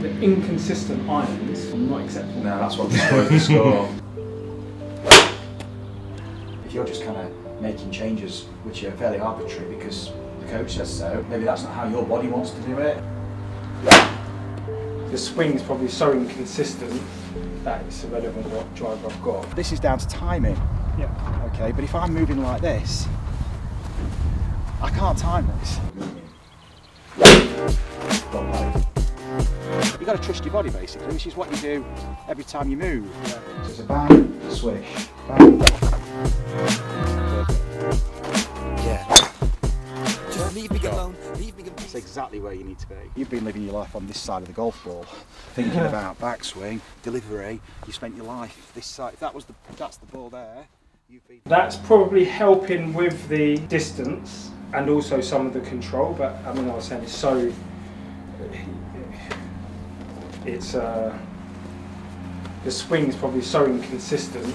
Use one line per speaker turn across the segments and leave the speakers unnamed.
The inconsistent irons are not acceptable.
No, that's what destroys the score. If you're just kind of making changes which are fairly arbitrary because the coach says so, maybe that's not how your body wants to do it.
The swing's probably so inconsistent that it's irrelevant what driver I've got.
This is down to timing,
Yeah.
okay? But if I'm moving like this, I can't time this. Don't lie. You've got to trust your body basically, which is what you do every time you move. So it's a bang, swish, bang. Yeah.
Just leave me alone. Leave me
That's exactly where you need to be. You've been living your life on this side of the golf ball, thinking about backswing, delivery. You spent your life this side. If that was the that's the ball there. You've been.
That's probably helping with the distance and also some of the control, but I mean, I was saying it's so. It's. Uh, the is probably so inconsistent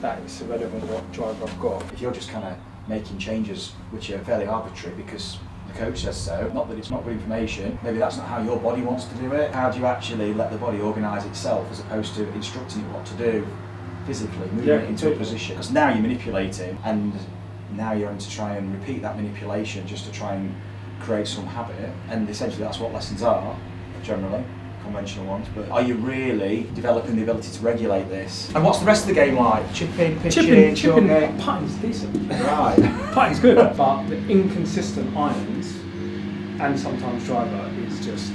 that it's irrelevant what driver I've got.
If you're just kind of making changes which are fairly arbitrary because the coach says so, not that it's not good information, maybe that's not how your body wants to do it. How do you actually let the body organise itself as opposed to instructing it what to do physically, moving
Yeah,
it into a position? Because now you're manipulating and now you're having to try and repeat that manipulation just to try and create some habit. And essentially that's what lessons are, generally. Conventional ones, but are you really developing the ability to regulate this? And what's the rest of the game like? Chipping, pitching,
Chipping, chipping,
game?
putting's decent.
Right.
Putting's good, but the inconsistent irons and sometimes driver is just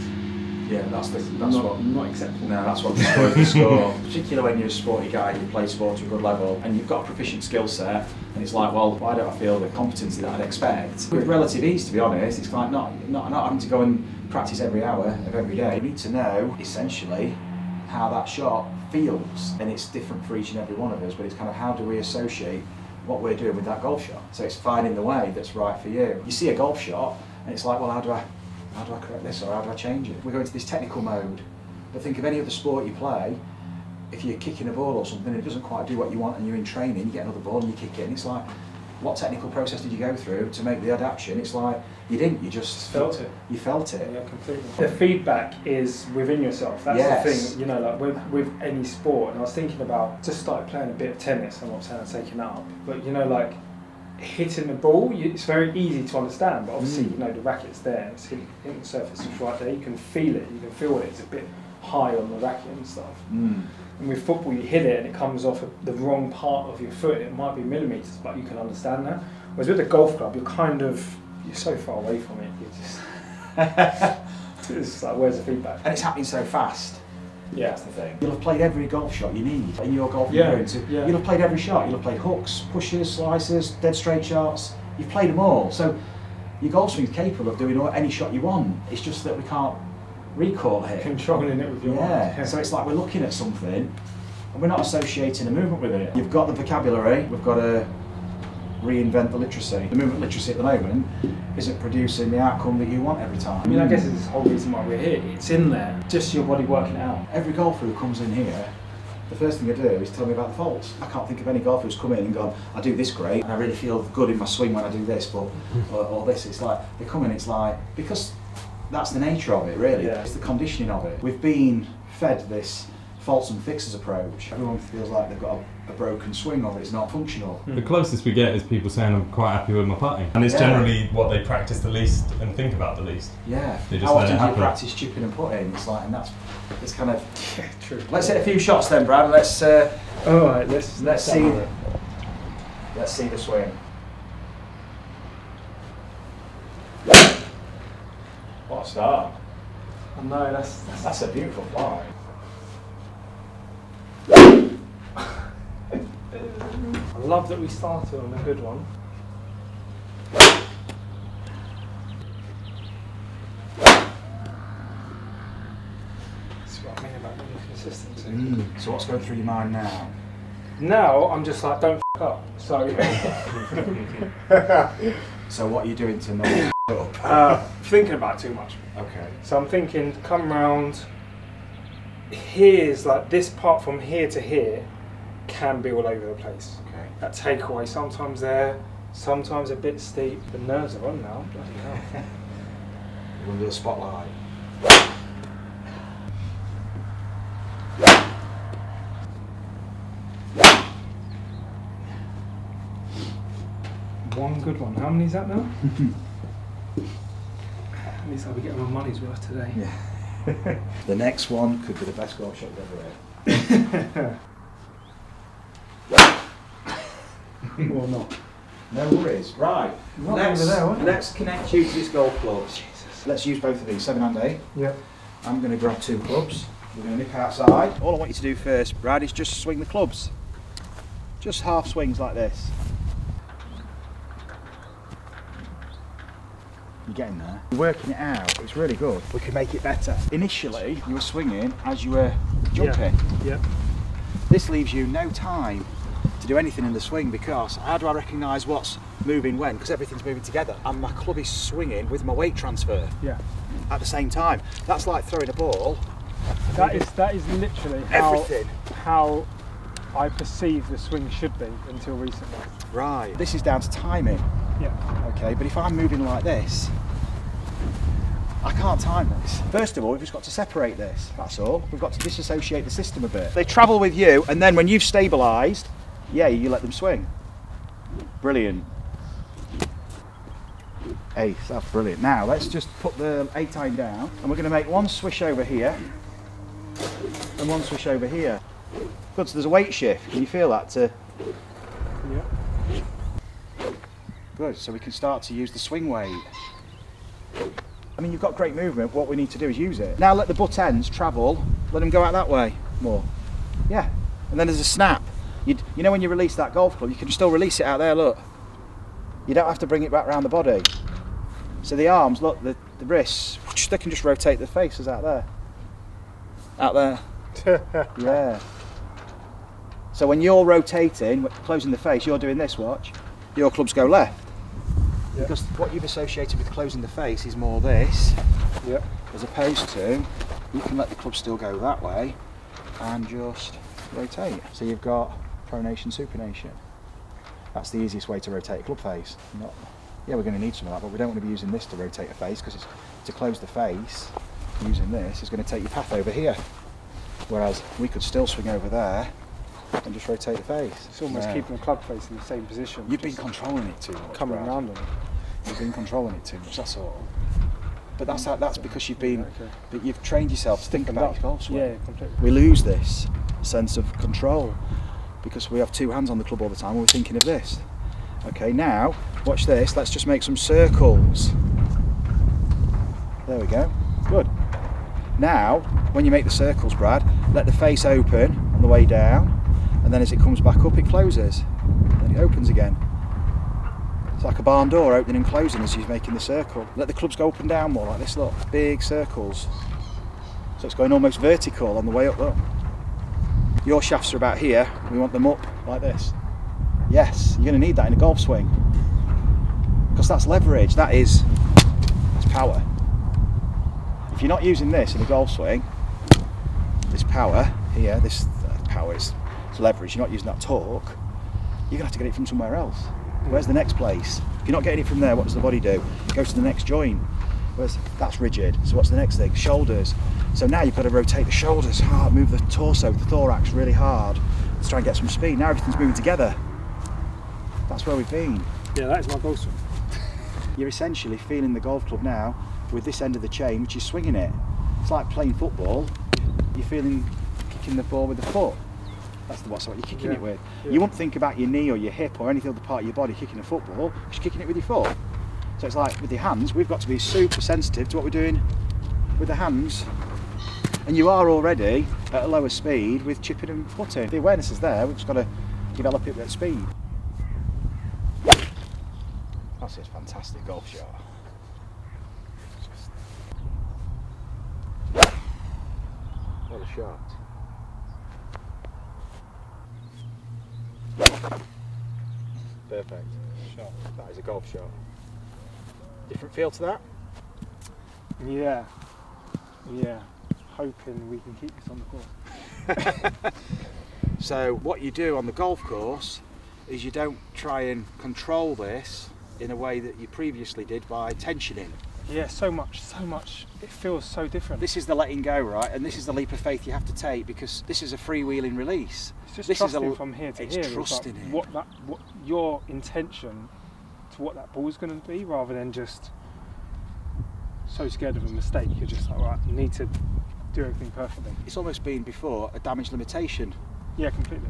Yeah, that's the, that's
not,
what.
not acceptable.
No, that's what destroys the score. Particularly when you're a sporty guy, you play sport to a good level, and you've got a proficient skill set, and it's like, well, why don't I feel the competency that I'd expect? With relative ease, to be honest, it's like not not, not having to go and practice every hour of every day. You need to know essentially how that shot feels, and it's different for each and every one of us. But it's kind of how do we associate what we're doing with that golf shot? So it's finding the way that's right for you. You see a golf shot, and it's like, well, how do I how do I correct this or how do I change it? We go into this technical mode. But think of any other sport you play, if you're kicking a ball or something and it doesn't quite do what you want and you're in training, you get another ball and you kick it and it's like, what technical process did you go through to make the adaptation? It's like, you didn't, you just
Felt it.
You felt it.
Yeah, completely. The feedback is within yourself. That's
Yes.
the thing, you know, like with, with any sport. And I was thinking about just started playing a bit of tennis. I'm not saying I'm taking that up, but you know, like hitting the ball, you, it's very easy to understand. But obviously,
Mm.
you know, the racket's there, it's hitting, hitting the surface, it's right there. You can feel it. You can feel it. It's a bit high on the racket and stuff.
Mm.
And with football, you hit it and it comes off the wrong part of your foot. It might be millimeters, but you can understand that. Whereas with a golf club, you're kind of you're so far away from it. You just it's just like where's the feedback?
And it's happening so fast.
Yeah.
That's the thing. You'll have played every golf shot you need in your golf
Yeah,
experience.
yeah.
You'll have played every shot. You'll have played hooks, pushes, slices, dead straight shots. You've played them all. So your golf swing's capable of doing any shot you want. It's just that we can't recall it.
Controlling it with your
Yeah.
mind.
So it's like we're looking at something and we're not associating a movement with it. You've got the vocabulary. We've got to reinvent the literacy. The movement literacy at the moment isn't producing the outcome that you want every time.
I mean, I guess it's the whole reason why we're here. It's in there, just your body working out.
Every golfer who comes in here, the first thing they do is tell me about the faults. I can't think of any golfer who's come in and gone, I do this great, and I really feel good in my swing when I do this, but or, or this. It's like they come in, it's like because that's the nature of it, really.
Yeah.
It's the conditioning of it. We've been fed this faults and fixes approach. Everyone feels like they've got a, a broken swing or it's not functional.
The closest we get is people saying I'm quite happy with my putting, and it's
Yeah.
generally what they practice the least and think about the least.
Yeah.
They just
How often do you practice chipping and putting? It's like, and that's it's kind of.
Yeah, true.
Let's hit a few shots then, Brad. Let's uh,
All right, let's
Let's
have
see.
it.
let's see the swing. What a start!
I know that's, that's
That's a beautiful fly.
I love that we started on a good one. That's what I mean about.
Mm. So what's going through your mind now?
Now I'm just like, don't f up. So
So what are you doing to not f- up?
uh, thinking about it too much.
Okay.
So I'm thinking, come round. Here's like this part from here to here can be all over the place.
Okay.
That takeaway, sometimes there, sometimes a bit steep. The nerves are on now, bloody hell.
you want to do a spotlight?
One good one. How many is that now? At least I'll be getting my money's worth today.
Yeah. the next one could be the best golf shot you've ever had.
or not.
No worries. Right.
Not
let's,
there,
let's connect you to this golf club. Let's use both of these, seven and eight.
Yep.
I'm going to grab two clubs. We're going to nip outside. All I want you to do first, Brad, is just swing the clubs. Just half swings like this. You're getting there. You're working it out. It's really good. We can make it better. Initially, you were swinging as you were jumping.
Yep.
This leaves you no time to do anything in the swing because how do I recognise what's moving when? Because everything's moving together and my club is swinging with my weight transfer
Yeah.
at the same time. That's like throwing a ball.
That is that is literally how
Everything.
how I perceive the swing should be until recently.
Right. This is down to timing.
Yeah.
Okay, but if I'm moving like this, I can't time this. First of all, we've just got to separate this, that's all. We've got to disassociate the system a bit. They travel with you, and then when you've stabilised, yeah, you let them swing. Brilliant. Ace, that's brilliant. Now, let's just put the 8 iron down, and we're going to make one swish over here, and one swish over here. Good, so there's a weight shift. Can you feel that to
Yeah.
Good, so we can start to use the swing weight. I mean, you've got great movement. What we need to do is use it. Now let the butt ends travel. Let them go out that way more. Yeah. And then there's a snap. You'd, you know when you release that golf club, you can still release it out there, look. You don't have to bring it back around the body. So the arms, look, the, the wrists, they can just rotate the faces out there. Out there. yeah. So when you're rotating, closing the face, you're doing this, watch. Your clubs go left.
Yeah.
Because what you've associated with closing the face is more this,
Yep.
as opposed to you can let the club still go that way and just rotate. So you've got pronation, supination. That's the easiest way to rotate a club face. Not, yeah, we're going to need some of that, but we don't want to be using this to rotate a face because to close the face, using this is going to take your path over here. Whereas we could still swing over there and just rotate the face.
It's almost
Yeah.
keeping the club face in the same position.
You've been controlling it too much.
coming
Brad.
around on it.
You've been controlling it too much. That's all. But that's that's because you've been,
Okay.
but you've trained yourself to think
Think
about your golf swing.
Yeah, completely.
We lose this sense of control because we have two hands on the club all the time. We're thinking of this. Okay, now watch this. Let's just make some circles. There we go. Good. Now, when you make the circles, Brad, let the face open on the way down, and then as it comes back up, it closes. Then it opens again. It's like a barn door opening and closing as you're making the circle. Let the clubs go up and down more like this, look. Big circles. So it's going almost vertical on the way up, look. Your shafts are about here, we want them up like this. Yes, you're going to need that in a golf swing. Because that's leverage, that is that's power. If you're not using this in a golf swing, this power here, this uh, power is leverage, you're not using that torque, you're going to have to get it from somewhere else. Where's the next place? If you're not getting it from there, what does the body do? It goes to the next joint. Whereas that's rigid. So what's the next thing? Shoulders. So now you've got to rotate the shoulders hard, move the torso, the thorax really hard Let's try and get some speed. Now everything's moving together. That's where we've been.
Yeah, that is my golf swing.
You're essentially feeling the golf club now with this end of the chain, which is swinging it. It's like playing football. You're feeling kicking the ball with the foot. That's the what's what you're kicking
Yeah.
it with.
Yeah.
You won't think about your knee or your hip or any other part of your body kicking a football. You're just kicking it with your foot. So it's like with your hands, we've got to be super sensitive to what we're doing with the hands. And you are already at a lower speed with chipping and putting. The awareness is there, we've just got to develop it at speed. That's a fantastic golf shot. What a shot. Perfect. Shot. That is a golf shot. Different feel to that?
Yeah. Yeah. Hoping we can keep this on the course.
So what you do on the golf course is you don't try and control this in a way that you previously did by tensioning.
Yeah, so much, so much. It feels so different.
This is the letting go, right? And this is the leap of faith you have to take because this is a freewheeling release.
It's just
this is a
trusting from here to
it's
here. like
trusting it.
What that, what your intention to what that ball is going to be rather than just so scared of a mistake. You're just like, right, I need to do everything perfectly.
It's almost been before a damage limitation
Yeah, completely.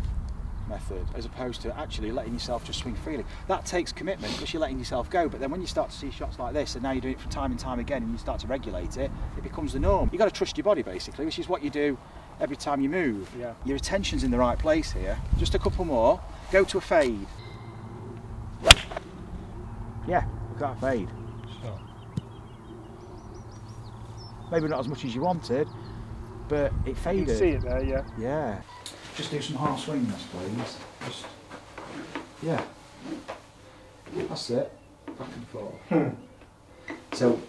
method as opposed to actually letting yourself just swing freely. That takes commitment because you're letting yourself go. But then when you start to see shots like this and now you're doing it from time and time again and you start to regulate it, it becomes the norm. You've got to trust your body basically, which is what you do every time you move.
Yeah.
Your attention's in the right place here. Just a couple more. Go to a fade. Yeah, look at that fade.
Shot.
Maybe not as much as you wanted, but it
You
faded.
can see it there, yeah.
Yeah. Just do some half swings, please. Just yeah. That's it. Back and forth. so,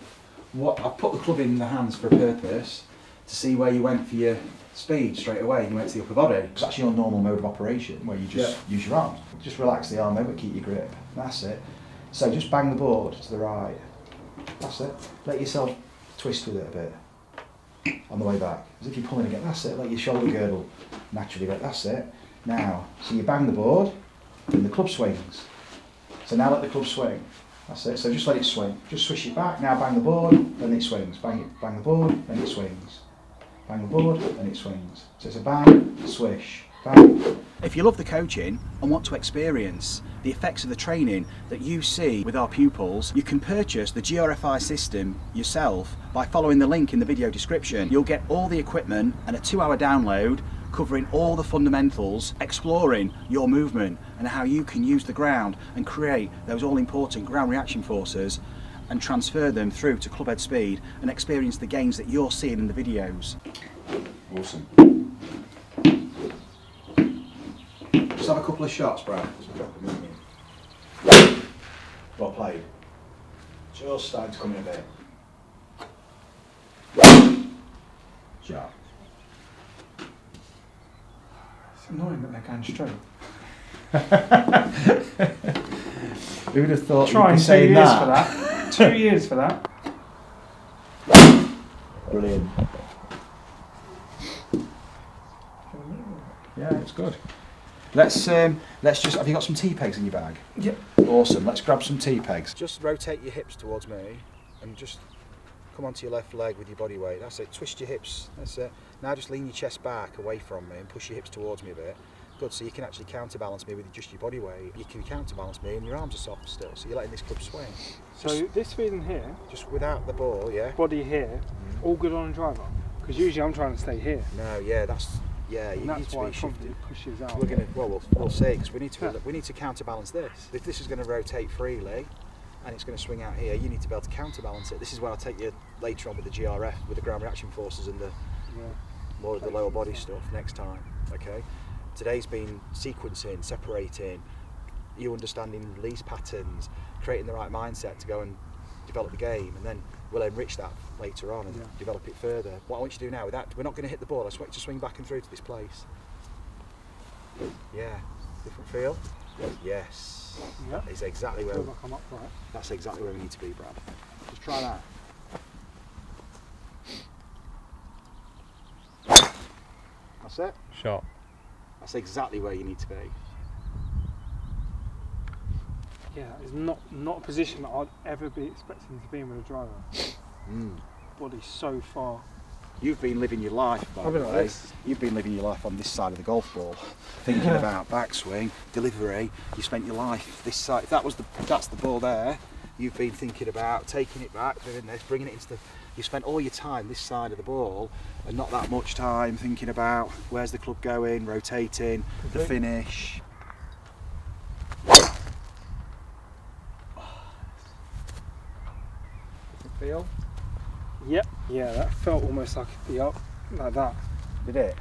what I put the club in the hands for a purpose to see where you went for your speed straight away. You went to the upper body. It's actually your normal mode of operation where you just use your arms. Just relax the arm there, but keep your grip. That's it. So just bang the board to the right. That's it. Let yourself twist with it a bit on the way back. As if you're pulling again. That's it. Let your shoulder girdle naturally go. That's it. Now, so you bang the board, and the club swings. So now let the club swing. That's it. So just let it swing. Just swish it back. Now bang the board, then it swings. Bang it. Bang the board, then it swings. Bang the board, then it swings. So it's a bang, swish, If you love the coaching and want to experience the effects of the training that you see with our pupils, you can purchase the GRFI system yourself by following the link in the video description. You'll get all the equipment and a two hour download covering all the fundamentals, exploring your movement and how you can use the ground and create those all important ground reaction forces and transfer them through to club head speed and experience the gains that you're seeing in the videos. Awesome. Just have a couple of shots, Brad. Well played. Just starting to come in a bit. Sharp.
It's annoying that they're going straight.
Who would have thought
Trying two
saying
years
that?
for that. two years for that.
Brilliant. Yeah, it's good. Let's um, let's just. Have you got some tee pegs in your bag?
Yep.
Awesome. Let's grab some tee pegs. Just rotate your hips towards me, and just come onto your left leg with your body weight. That's it. Twist your hips. That's it. Now just lean your chest back away from me and push your hips towards me a bit. Good. So you can actually counterbalance me with just your body weight. You can counterbalance me, and your arms are soft still. So you're letting this club swing.
So this feeling here,
Just without the ball, yeah.
body here, all good on a driver. Because usually I'm trying to stay here.
No, yeah, that's yeah. You
And
need
that's
to
why
be shifted.
pushes out.
We're gonna well, we'll, we'll see because we need to
Yeah.
we need to counterbalance this. If this is going to rotate freely, and it's going to swing out here, you need to be able to counterbalance it. This is where I'll take you later on with the GRF, with the ground reaction forces and the
Yeah.
more of the lower body stuff next time. Okay. Today's been sequencing, separating, you understanding release patterns, creating the right mindset to go and develop the game, and then we'll enrich that later on and
Yeah.
develop it further. What I want you to do now with that, we're not going to hit the ball. I just want you to swing back and through to this place. Yeah, different feel. Yes,
Yeah.
that is exactly where.
Feel like I'm upright.
That's exactly where we need to be, Brad. Just try that. That's it.
Shot.
That's exactly where you need to be.
Yeah, it's not not a position that I'd ever be expecting to be in with a driver.
Mm.
Body's so far.
You've been living your life, by
I've
the
been like
way. You've been living your life on this side of the golf ball, thinking about backswing, delivery. You spent your life this side. If that was the that's the ball there. You've been thinking about taking it back, doing this, bringing it into the. You spent all your time this side of the ball, and not that much time thinking about where's the club going, rotating, the finish. Feel?
Yep. Yeah, that felt almost like the up like that.
Did it?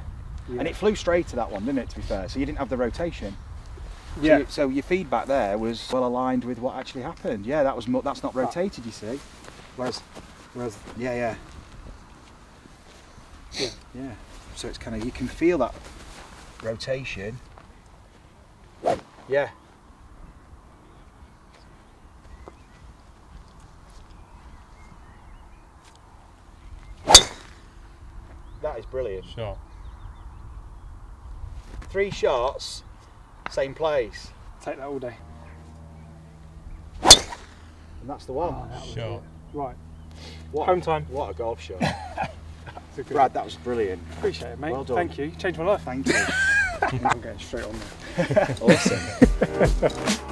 Yeah.
And it flew straight to that one, didn't it? To be fair, so you didn't have the rotation. So
yeah.
you- So, your feedback there was well aligned with what actually happened. Yeah, that was that's not ah. rotated. You see. Whereas, whereas, yeah, yeah,
Yeah.
yeah. So it's kind of you can feel that rotation. Yeah. Brilliant.
Shot.
Three shots, same place.
Take that all day.
and that's the one.
Oh, sure.
Right,
What,
home time.
what a golf shot.
It's a good-
Brad, that was brilliant.
Appreciate it, mate.
Well done.
Thank you. Changed my life.
Thank you.
I'm getting straight on there.
awesome.